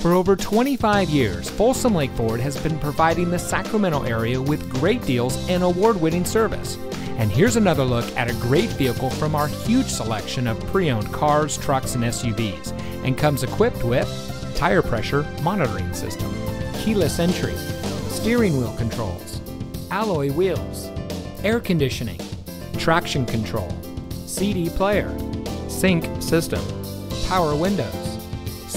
For over 25 years, Folsom Lake Ford has been providing the Sacramento area with great deals and award winning service. And here's another look at a great vehicle from our huge selection of pre owned cars, trucks, and SUVs, and comes equipped with tire pressure monitoring system, keyless entry, steering wheel controls, alloy wheels, air conditioning, traction control, CD player, sync system, power windows,